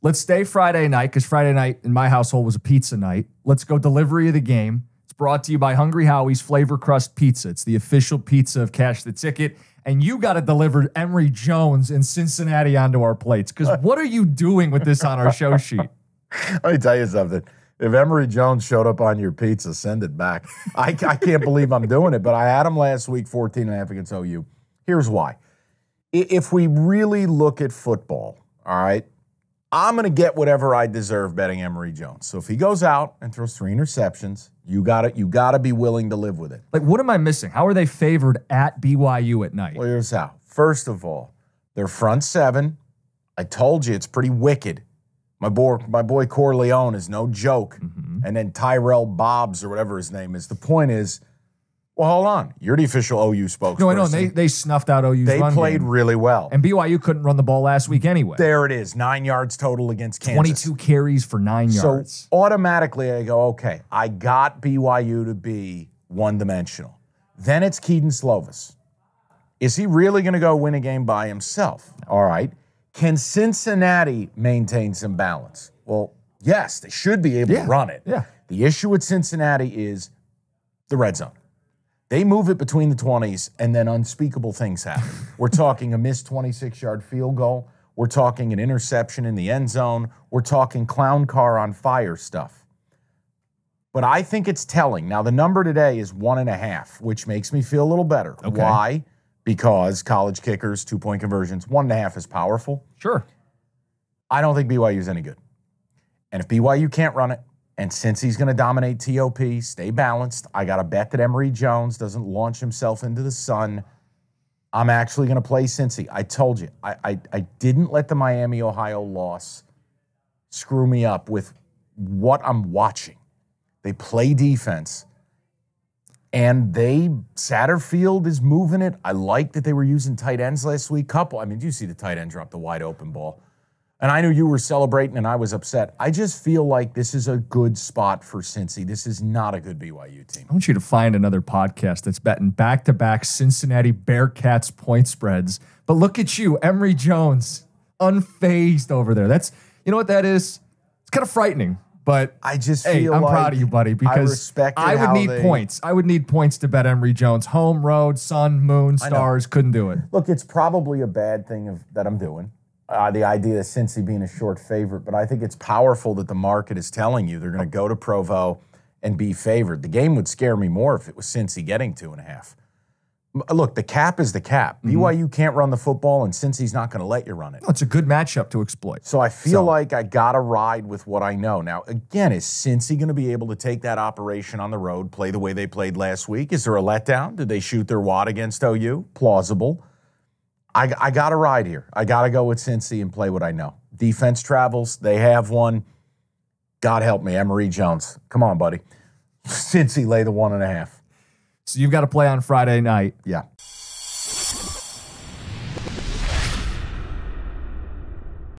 Let's stay Friday night because Friday night in my household was a pizza night. Let's go delivery of the game. It's brought to you by Hungry Howie's Flavor Crust Pizza. It's the official pizza of Cash the Ticket. And you got to deliver Emory Jones in Cincinnati onto our plates. Because what are you doing with this on our show sheet? Let me tell you something. If Emory Jones showed up on your pizza, send it back. I, I can't believe I'm doing it, but I had him last week, 14 and a half against OU. Here's why. If we really look at football, all right, I'm going to get whatever I deserve betting Emory Jones. So if he goes out and throws three interceptions, you got to you got to be willing to live with it. Like, what am I missing? How are they favored at BYU at night? Well, here's how. First of all, their front seven. I told you it's pretty wicked. My boy, my boy Corleone is no joke. Mm-hmm. And then Tyrell Bobbs or whatever his name is. The point is, well, hold on. You're the official OU spokesperson. No, I know. They, they snuffed out OU's They run played game. really well. And BYU couldn't run the ball last week anyway. There it is. Nine yards total against Kansas. 22 carries for nine yards. So automatically I go, okay, I got BYU to be one dimensional. Then it's Kedon Slovis. Is he really going to go win a game by himself? All right. Can Cincinnati maintain some balance? Well, yes, they should be able Yeah. to run it. Yeah. The issue with Cincinnati is the red zone. They move it between the 20s and then unspeakable things happen. We're talking a missed 26 yard field goal. We're talking an interception in the end zone. We're talking clown car on fire stuff. But I think it's telling. Now, the number today is one and a half, which makes me feel a little better. Okay. Why? Because college kickers, two point conversions, one and a half is powerful. Sure. I don't think BYU is any good. And if BYU can't run it, and since he's going to dominate TOP, stay balanced, I got to bet that Emory Jones doesn't launch himself into the sun. I'm actually going to play Cincy. I told you, I, I, I didn't let the Miami, Ohio loss screw me up with what I'm watching. They play defense. And they Satterfield is moving it. I like that they were using tight ends last week. Couple. I mean, do you see the tight end drop the wide open ball? And I knew you were celebrating and I was upset. I just feel like this is a good spot for Cincy. This is not a good BYU team. I want you to find another podcast that's betting back to back Cincinnati Bearcats point spreads. But look at you, Emory Jones, unfazed over there. That's, you know what that is? It's kind of frightening. But I just hey, feel I'm like proud of you, buddy, because respected I would need they- points. I would need points to bet Emory Jones. Home, road, sun, moon, stars, couldn't do it. Look, it's probably a bad thing of, that I'm doing. Uh, the idea of Cincy being a short favorite, but I think it's powerful that the market is telling you they're going to go to Provo and be favored. The game would scare me more if it was Cincy getting two and a half. Look, the cap is the cap. BYU can't run the football, and Cincy's not going to let you run it. No, it's a good matchup to exploit. So I feel So- like I got to ride with what I know. Now, again, is Cincy going to be able to take that operation on the road, play the way they played last week? Is there a letdown? Did they shoot their wad against OU? Plausible. I, I got to ride here. I got to go with Cincy and play what I know. Defense travels. They have one. God help me, Emory Jones. Come on, buddy. Cincy lay the one and a half. So you've got to play on Friday night. Yeah.